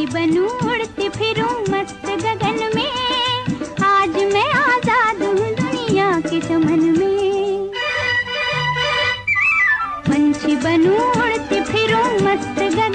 पंछी बनू, उड़ती फिरूं मस्त गगन में। आज मैं आज़ाद हूँ दुनिया के चमन में। पंछी बनू, उड़ती फिरूं मस्त गगन